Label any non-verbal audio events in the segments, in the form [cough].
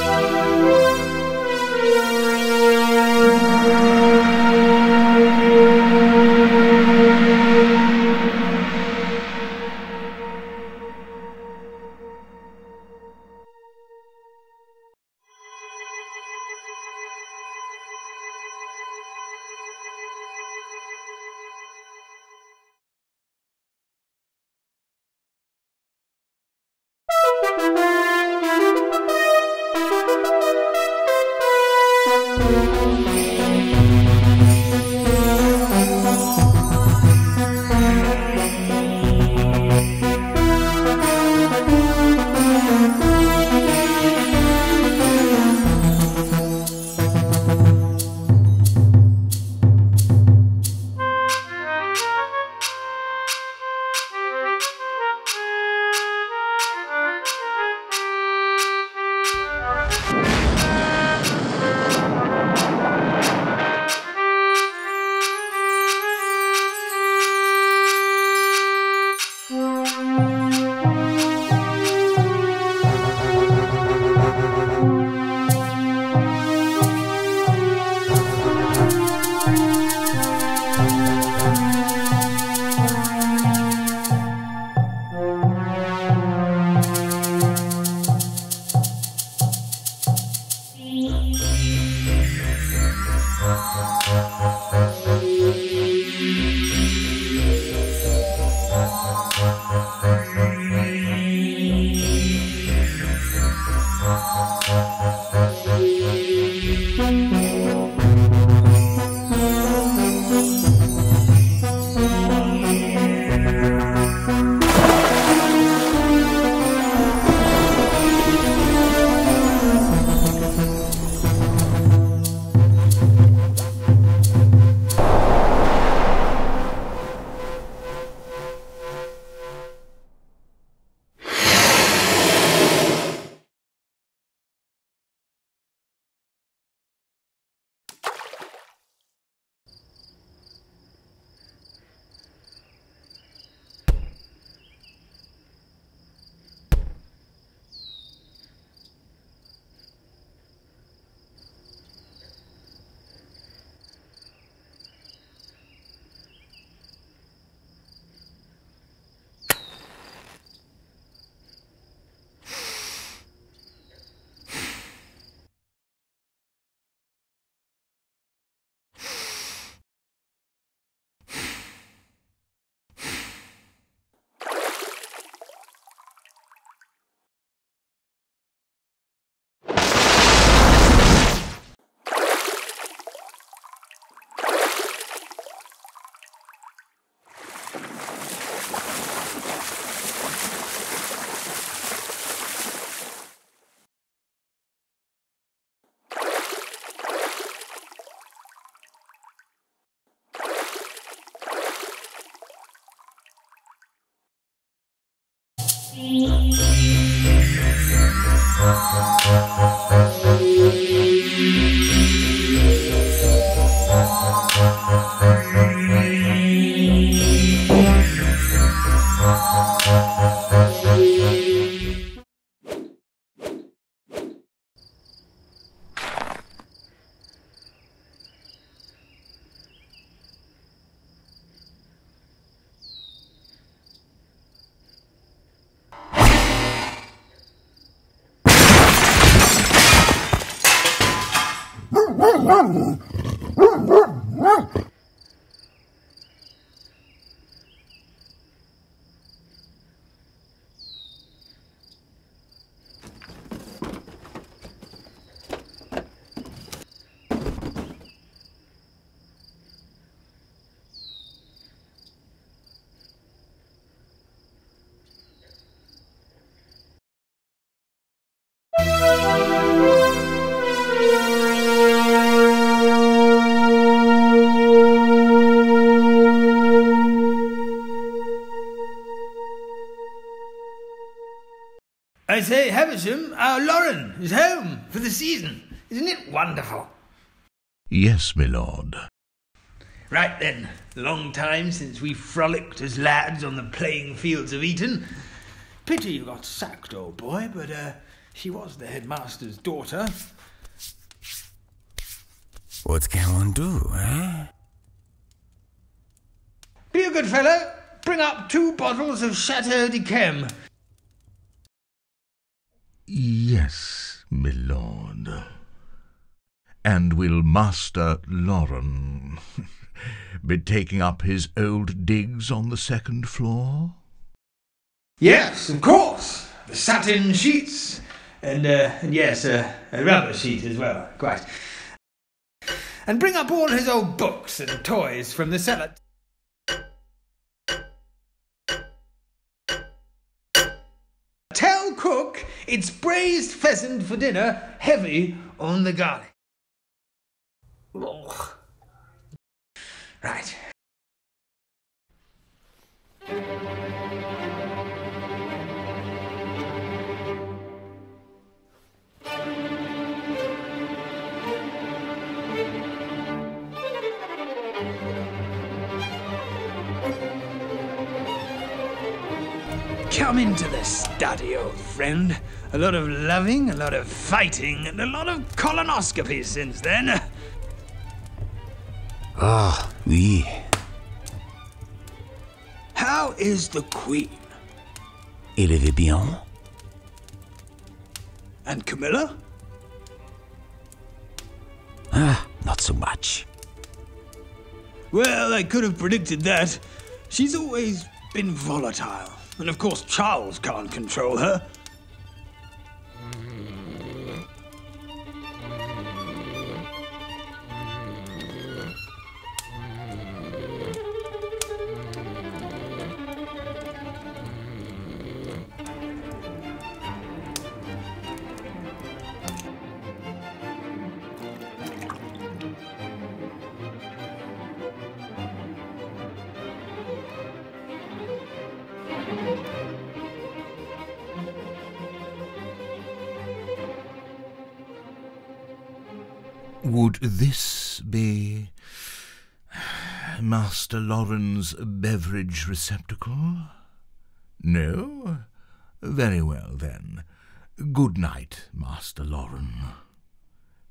Música I say, Havisham, our Lauren is home for the season. Isn't it wonderful? Yes, my lord. Right then, long time since we frolicked as lads on the playing fields of Eton. Pity you got sacked, old boy, but uh, She was the headmaster's daughter. What can one do, eh? Be a good fellow. Bring up two bottles of Chateau de d'Yquem. Yes, my lord. And will Master Lauren [laughs] be taking up his old digs on the second floor? Yes, of course. The satin sheets. And, uh, and yes, uh, a rubber sheet as well. Quite. And bring up all his old books and toys from the cellar. Tell cook it's braised pheasant for dinner, heavy on the garlic. Ugh. Right. Come into the study, old friend. A lot of loving, a lot of fighting, and a lot of colonoscopies since then. Ah, oui. How is the Queen? Elle va bien? And Camilla? Ah, not so much. Well, I could have predicted that. She's always been volatile. And of course, Charles can't control her. Master Lauren's beverage receptacle? No? Very well, then. Good night, Master Lauren.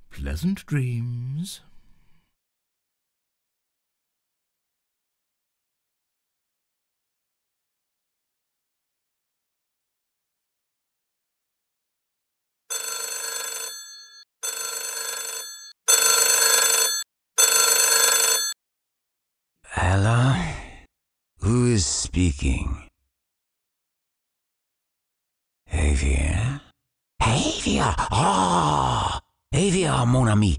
Pleasant dreams. Hello? Who is speaking? Avia? Avia! Ah! Avia, mon ami!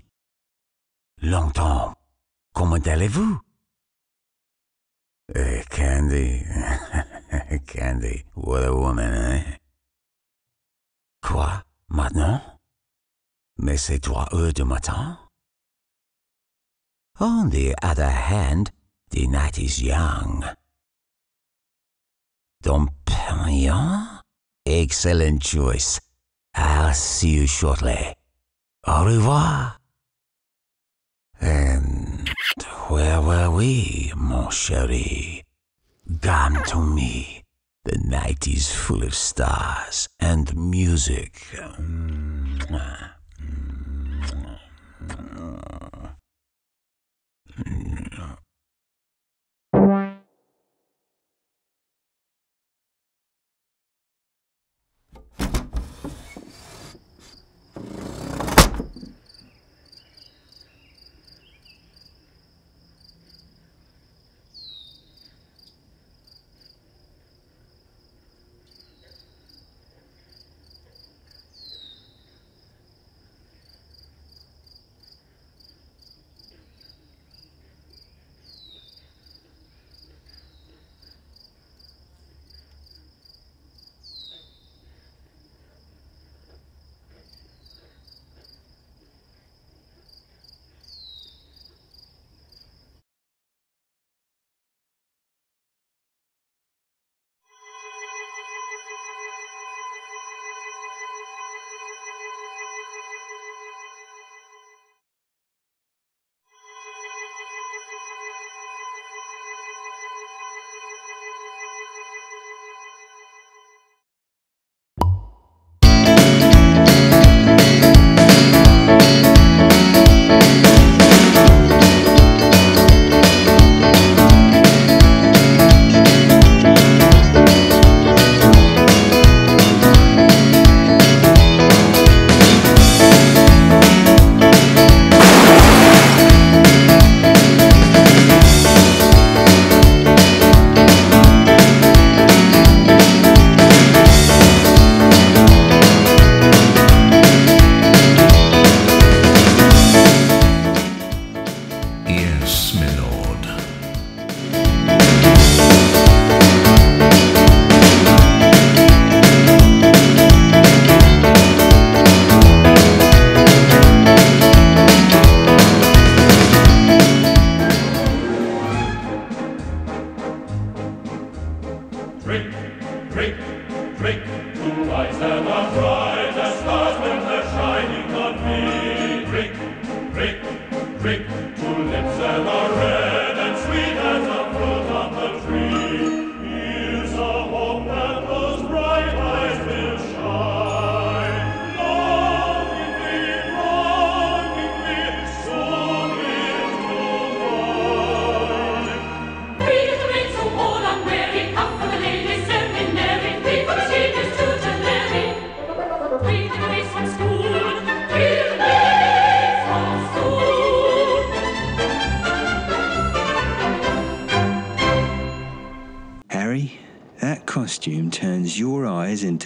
Longtemps. Comment allez-vous? Eh, Candy. [laughs] Candy, what a woman, eh? Quoi? Maintenant? Mais c'est trois heures du matin? On the other hand, the night is young. Dom Perignon? Excellent choice. I'll see you shortly. Au revoir. And where were we, mon chéri? Come to me. The night is full of stars and music.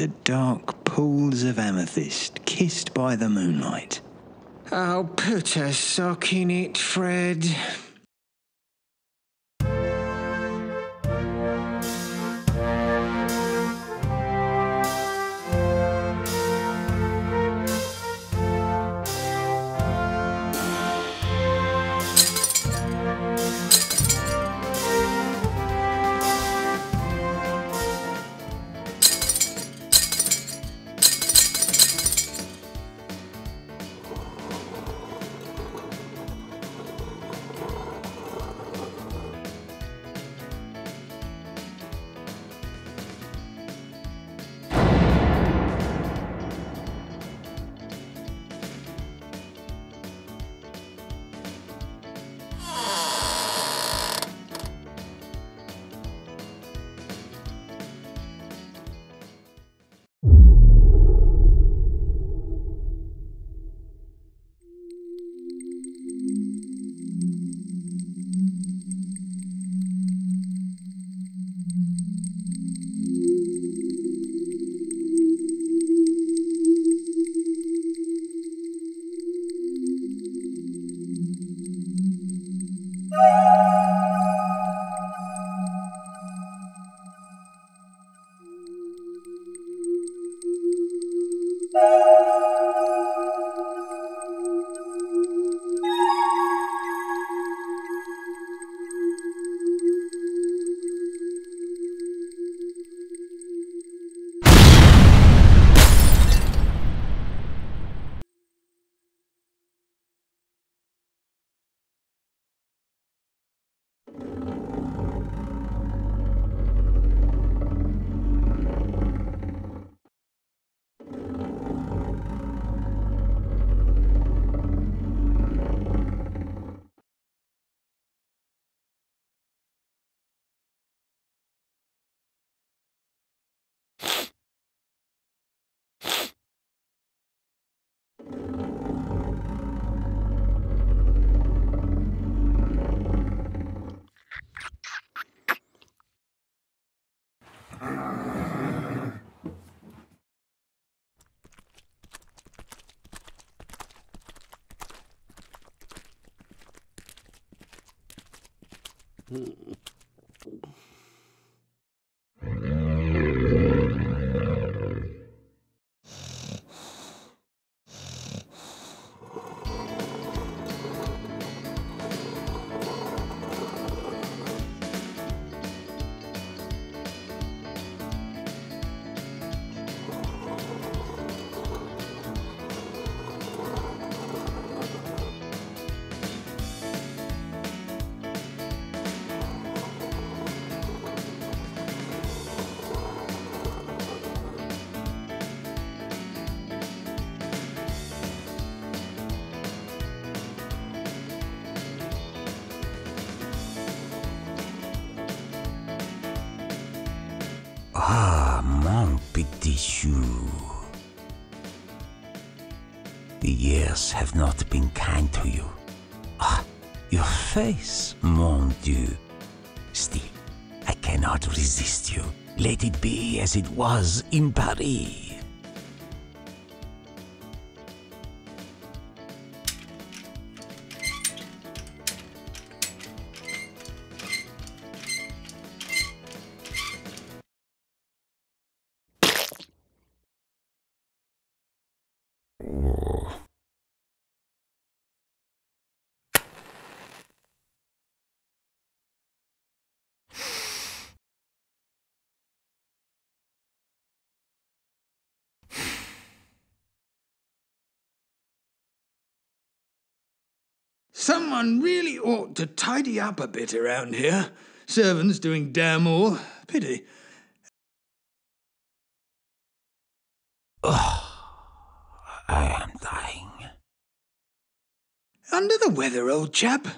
Into dark pools of amethyst kissed by the moonlight. I'll put a sock in it, Fred. Ah, mon chou. The years have not been kind to you. Ah, your face, mon Dieu. Still, I cannot resist you. Let it be as it was in Paris. Someone really ought to tidy up a bit around here. Servants doing damn all. Pity. I am dying. Under the weather, old chap.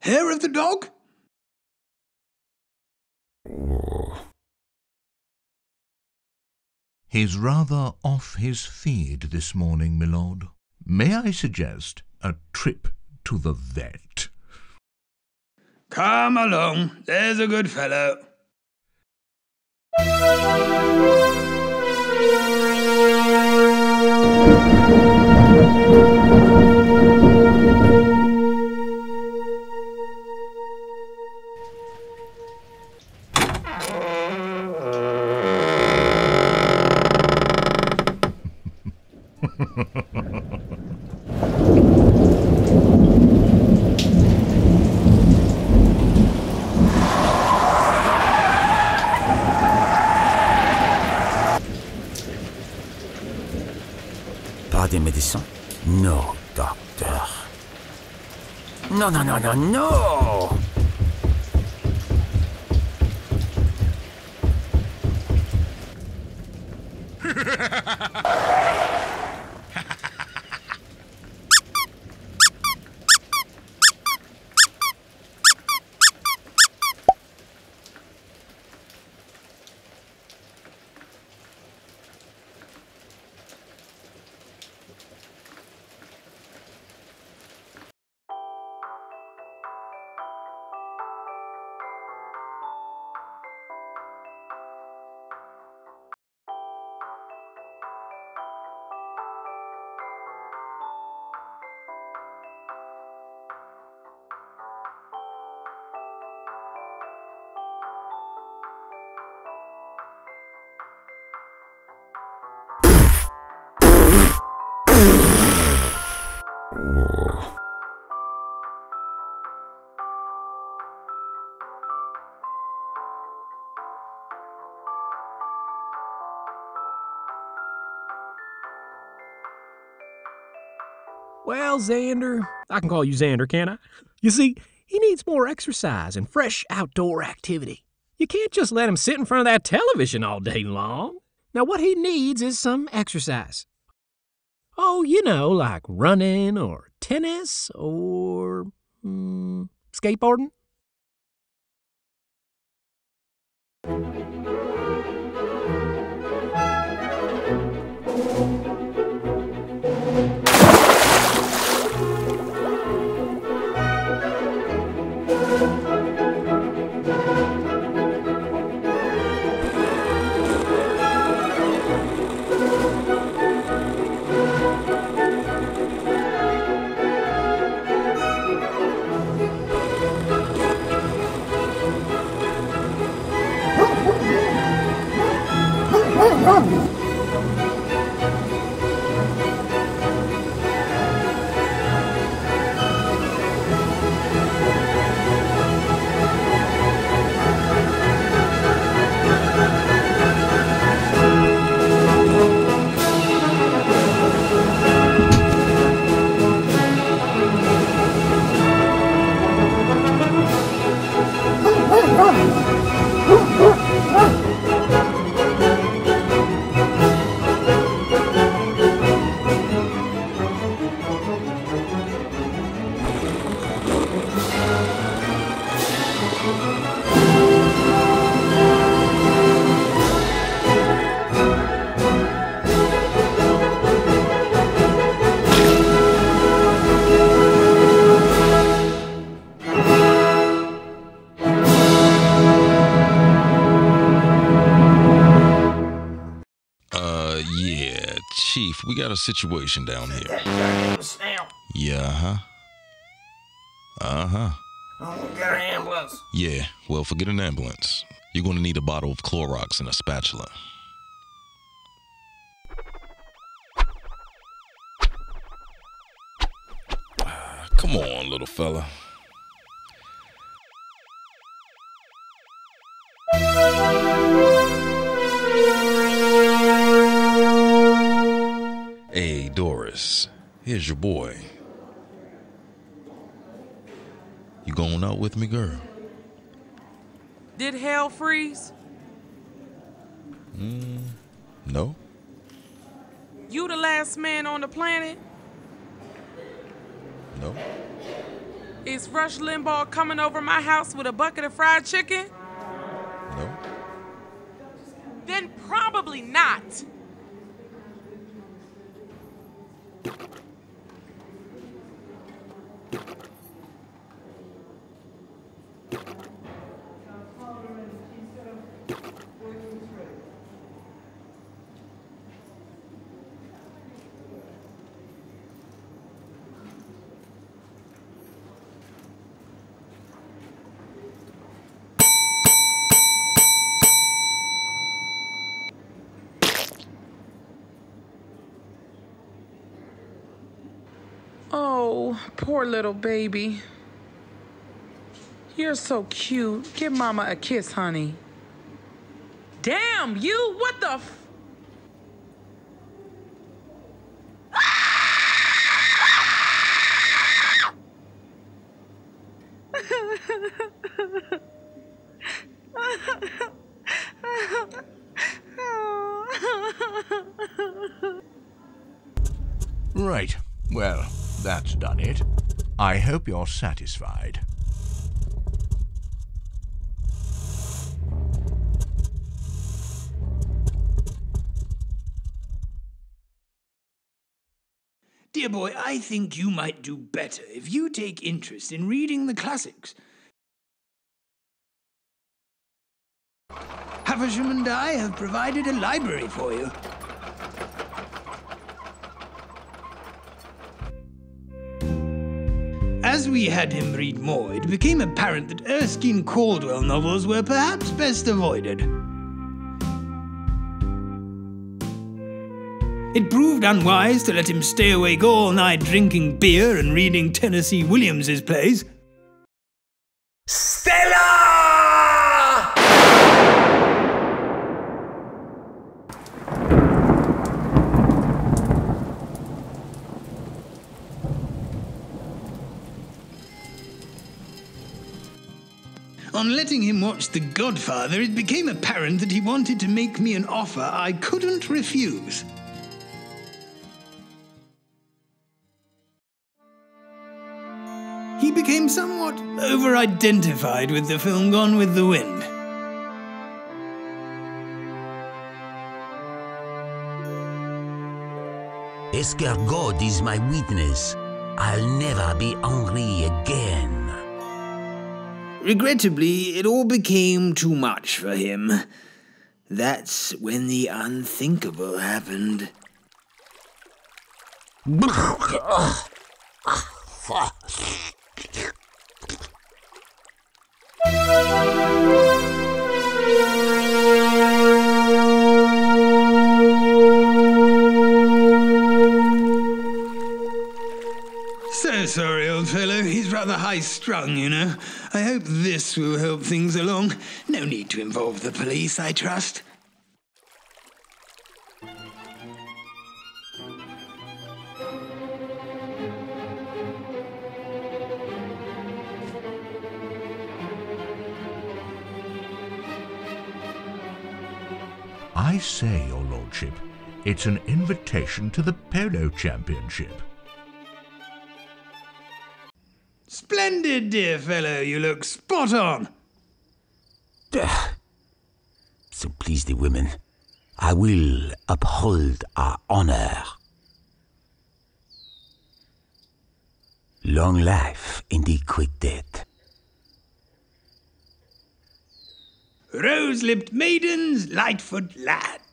Hair of the dog? He's rather off his feed this morning, milord. May I suggest a trip to the vet? Come along, there's a good fellow. [laughs] Des médecins No, docteur. Non, non, non, non, non [laughs] Xander, I can call you Xander, can't I? You see, he needs more exercise and fresh outdoor activity. You can't just let him sit in front of that television all day long. Now, what he needs is some exercise. Oh, you know, like running or tennis or mm, skateboarding. Got a situation down here. Yeah, huh? Uh huh. Get an ambulance. Yeah, well, forget an ambulance. You're gonna need a bottle of Clorox and a spatula. Ah, Come on, little fella. Here's your boy. You going out with me, girl? Did hell freeze? Mm, no. You the last man on the planet? No. Is Rush Limbaugh coming over my house with a bucket of fried chicken? No. Then probably not. Oh, poor little baby. You're so cute. Give mama a kiss, honey. Damn, you! What the f- Right. Well, that's done it. I hope you're satisfied. Dear boy, I think you might do better if you take interest in reading the classics. Havisham and I have provided a library for you. As we had him read more, it became apparent that Erskine Caldwell novels were perhaps best avoided. It proved unwise to let him stay awake all night drinking beer and reading Tennessee Williams's plays. Stella! On letting him watch The Godfather, it became apparent that he wanted to make me an offer I couldn't refuse. He became somewhat over identified with the film Gone with the Wind. Escargot is my witness. I'll never be hungry again. Regrettably, it all became too much for him. That's when the unthinkable happened. [laughs] rather high strung, you know. I hope this will help things along. No need to involve the police, I trust. I say, Your Lordship, it's an invitation to the Polo Championship. Splendid, dear fellow. You look spot on. So please the women, I will uphold our honor. Long life in the quick death. Rose lipped maidens, Lightfoot lads.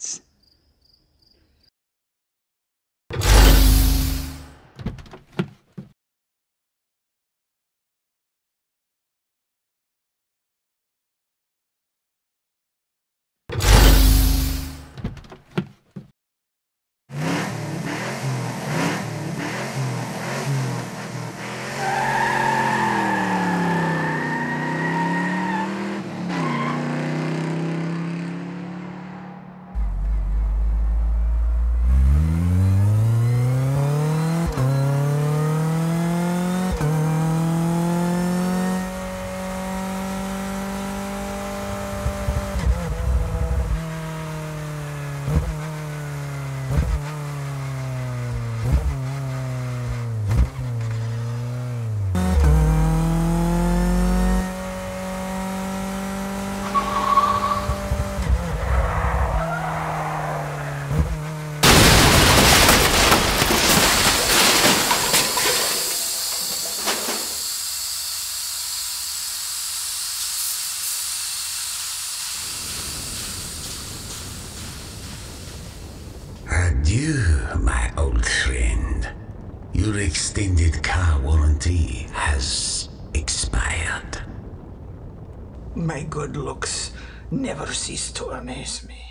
Good looks never cease to amaze me.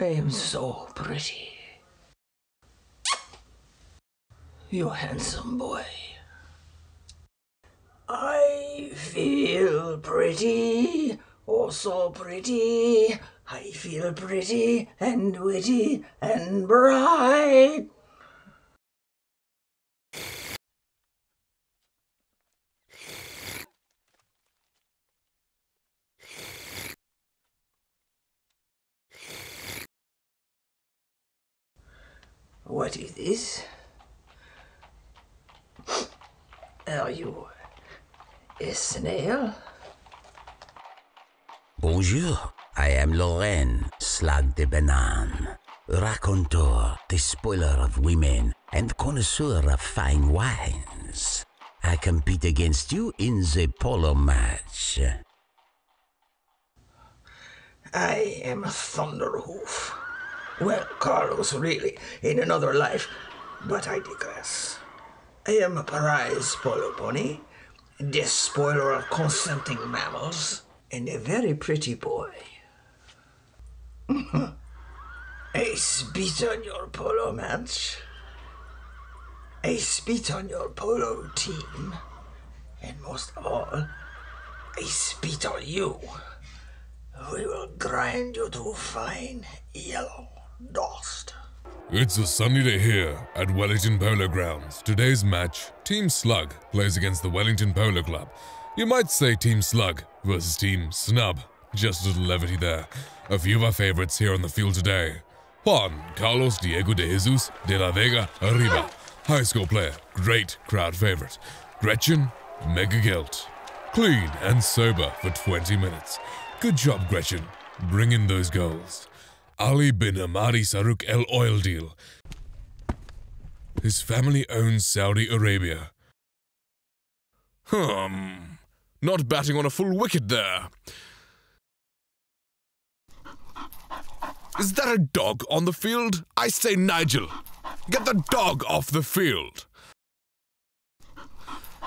I am so pretty. You handsome boy. I feel pretty, oh so pretty. I feel pretty and witty and bright. What is this? Are you a snail? Bonjour, I am Lorraine, Slag de Banane, raconteur, despoiler of women, and connoisseur of fine wines. I compete against you in the polo match. I am Thunderhoof. Well, Carlos, really, in another life, but I digress. I am a prize polo pony, a despoiler of consenting mammals, and a very pretty boy. [laughs] I spit on your polo match. I spit on your polo team. And most of all, I spit on you. We will grind you to fine yellow dust. It's a sunny day here at Wellington Polo Grounds. Today's match, Team Slug plays against the Wellington Polo Club. You might say Team Slug versus Team Snub. Just a little levity there. A few of our favorites here on the field today. Juan Carlos Diego de Jesus de la Vega Arriba, high school player, great crowd favorite. Gretchen Mega clean and sober for 20 minutes. Good job, Gretchen. Bring in those goals. Ali bin Amadi Saruk El Oil Deal. His family owns Saudi Arabia. Hmm. Not batting on a full wicket there. Is that a dog on the field? I say, Nigel, get the dog off the field.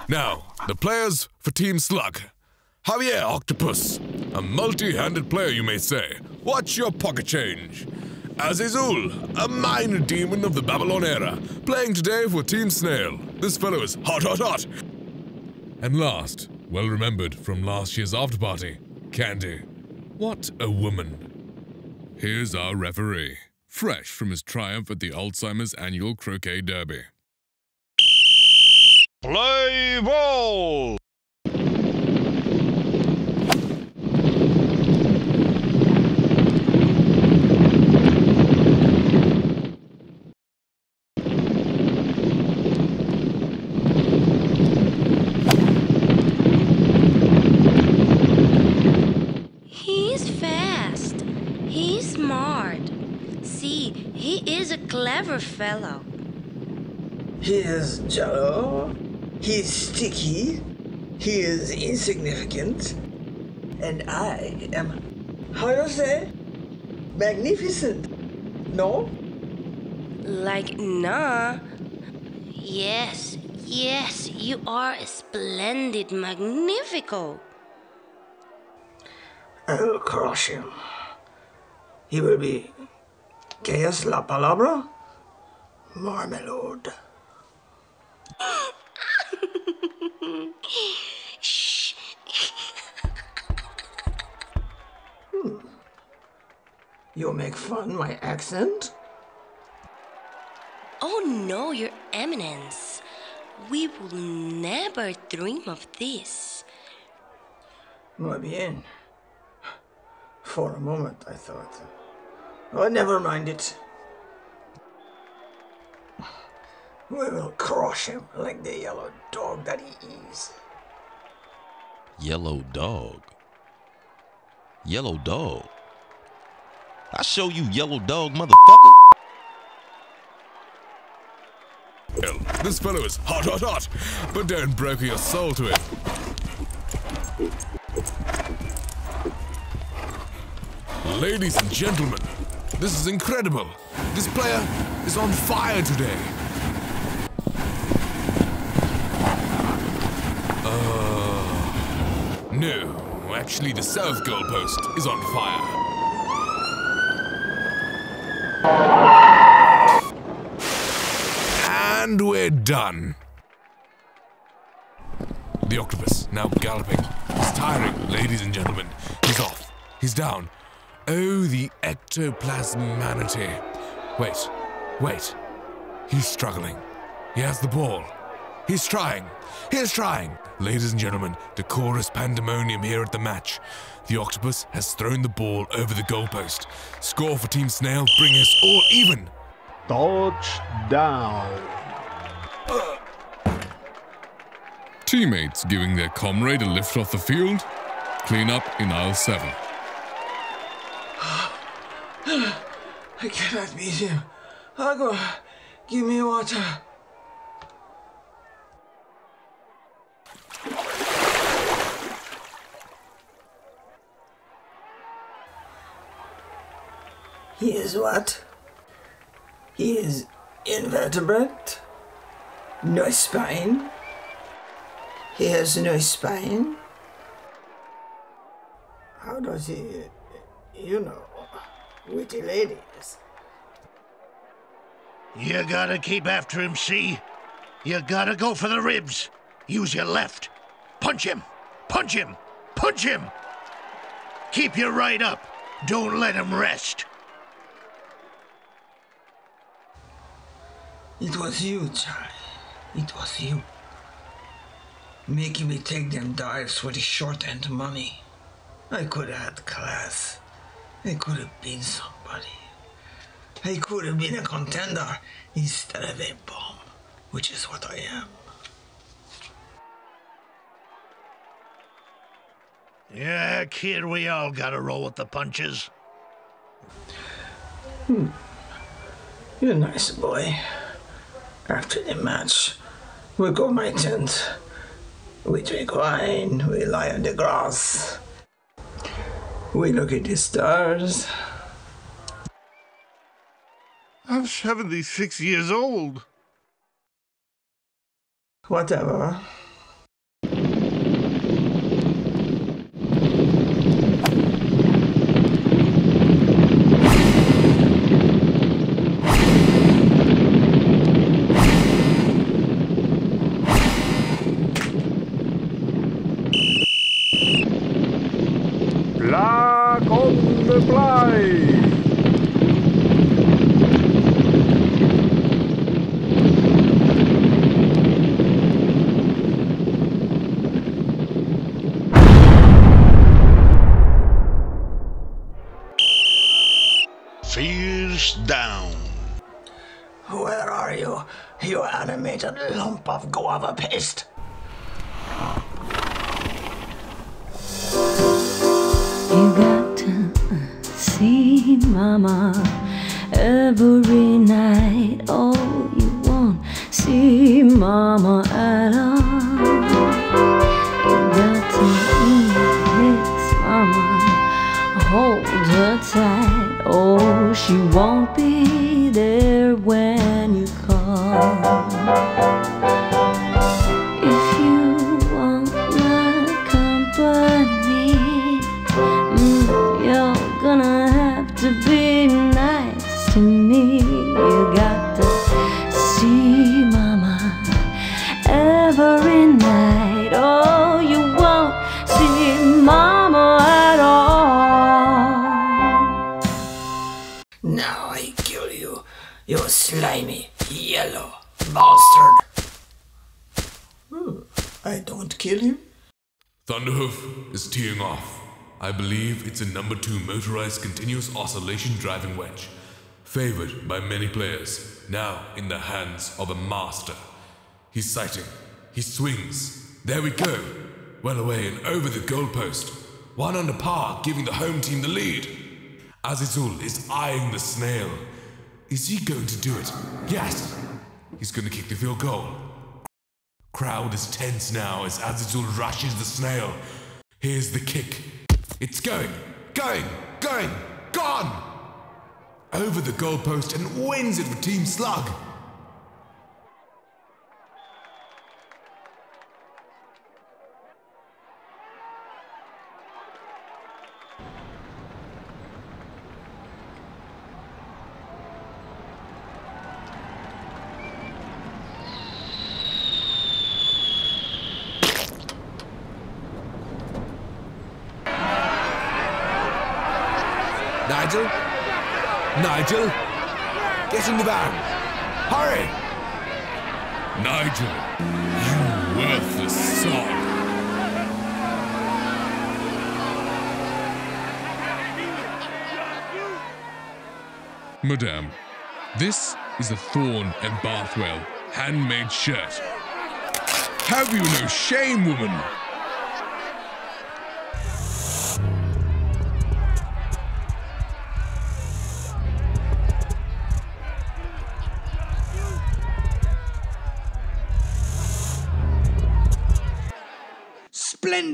Now, the players for Team Slug. Javier Octopus, a multi-handed player you may say. Watch your pocket change. Azizul, a minor demon of the Babylon era, playing today for Team Snail. This fellow is hot, hot, hot. And last, well remembered from last year's after party, Candy. What a woman. Here's our referee, fresh from his triumph at the Alzheimer's annual croquet derby. Play ball! He is a clever fellow. He is jello. He is sticky. He is insignificant. And I am, how do you say, magnificent. No? Like, nah. Yes, yes, you are a splendid, magnifico. I'll crush him. He will be, ¿qué es la palabra? Marmalade. You make fun my accent? Oh no, Your Eminence. We will never dream of this. Muy bien. For a moment, I thought Oh, never mind it. We will crush him like the yellow dog that he is. Yellow dog. Yellow dog. I show you yellow dog, motherfucker. Well, this fellow is hot, hot, hot, but don't broker your soul to it. Ladies and gentlemen, this is incredible. This player is on fire today. Uh, no, actually the south goalpost is on fire. And we're done. The octopus, now galloping. He's tiring, ladies and gentlemen. He's off. He's down. Oh, the ectoplasm manatee. Wait, wait. He's struggling. He has the ball. He's trying. He's trying. Ladies and gentlemen, the chorus pandemonium here at the match. The octopus has thrown the ball over the goalpost. Score for Team Snail, bring us all even. Touchdown. Teammates giving their comrade a lift off the field. Clean up in aisle 7. I cannot beat him. Agua, give me water. He is what? He is invertebrate? No spine? He has no spine? How does he, you know, witty ladies? You gotta keep after him, see? You gotta go for the ribs. Use your left. Punch him! Punch him! Punch him! Keep your right up. Don't let him rest. It was you, Charlie. It was you. Making me take them dives for the short end money. I could have had class. I could have been somebody. I could have been a contender instead of a bum, which is what I am. Yeah, kid, we all gotta roll with the punches. Hmm. You're a nice boy. After the match, we go my tent. We drink wine, we lie on the grass. We look at the stars. I'm 76 years old. Whatever. Thunderhoof is teeing off. I believe it's a number two motorized continuous oscillation driving wedge, favored by many players, now in the hands of a master. He's sighting. He swings. There we go. Well away and over the goalpost. One under par, giving the home team the lead. Azizul is eyeing the snail. Is he going to do it? Yes. He's going to kick the field goal. Crowd is tense now as Azizul rushes the snail. Here's the kick. It's going, going, going, gone! Over the goalpost and wins it for Team Slug. Nigel? Nigel? Get in the van! Hurry! Nigel, you worthless sod. Madame, this is a Thorn and Bathwell handmade shirt. Have you no shame, woman?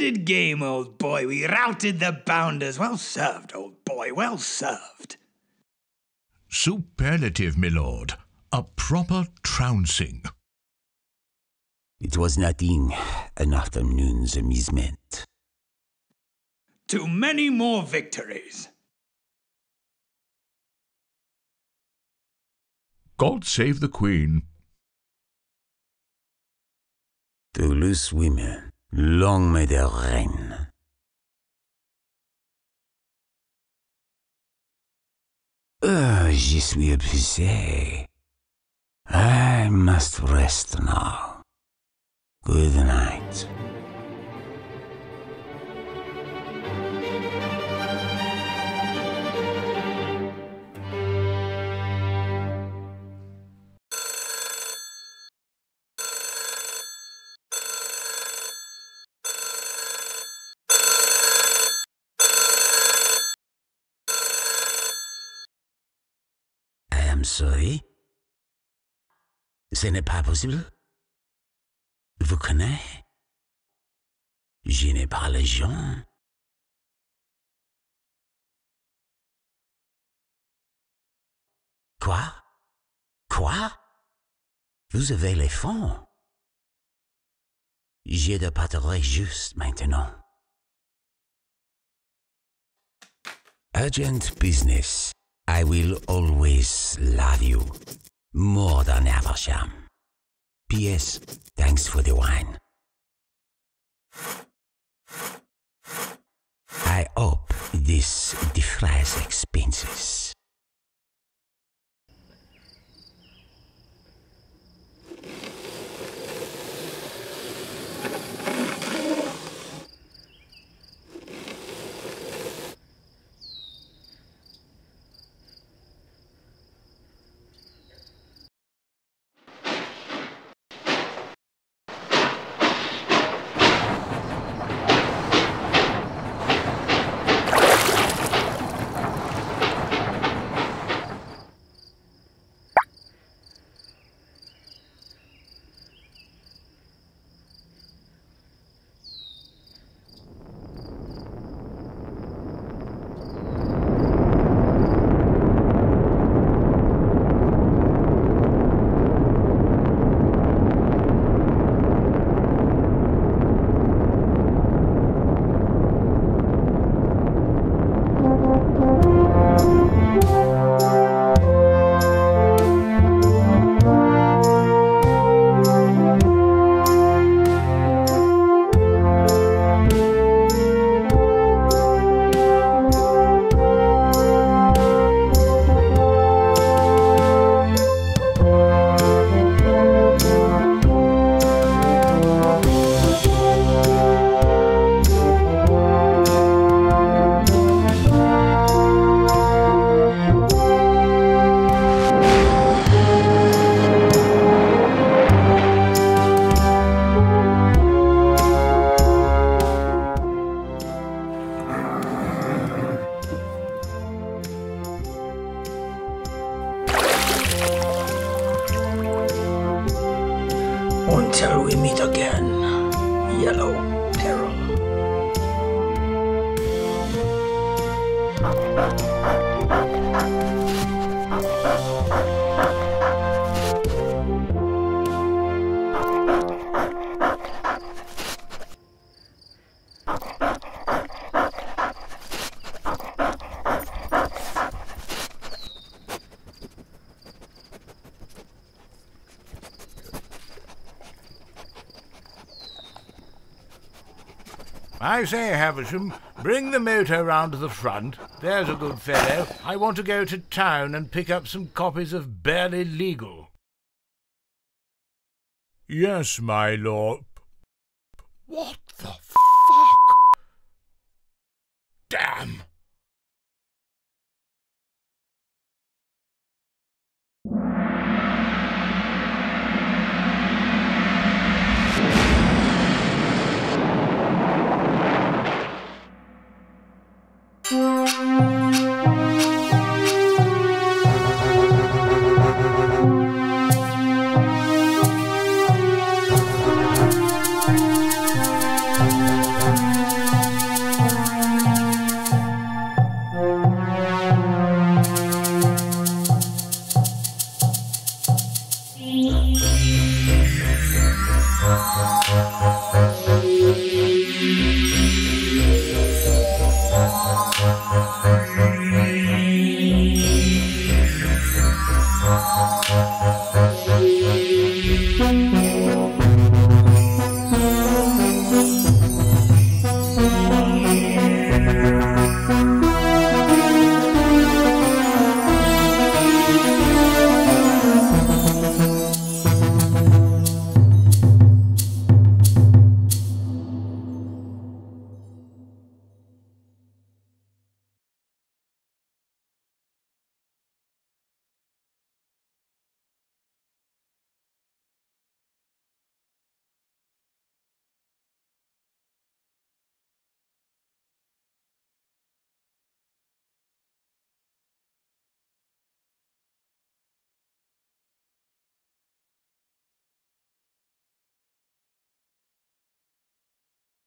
Splendid game, old boy. We routed the bounders. Well served, old boy. Well served. Superlative, my lord. A proper trouncing. It was nothing, an afternoon's amusement. To many more victories. God save the Queen. To loose women, long may they reign. Ah, je suis épuisé. I must rest now. Good night. Sorry? Ce n'est pas possible? Vous connaissez? Je n'ai pas les gens. Quoi? Quoi? Vous avez les fonds? J'ai de parler juste maintenant. Urgent business. I will always love you more than ever, Aversham. P.S. Thanks for the wine. I hope this defrays expenses. I say, Havisham, bring the motor round to the front. There's a good fellow. I want to go to town and pick up some copies of Barely Legal. Yes, my lord.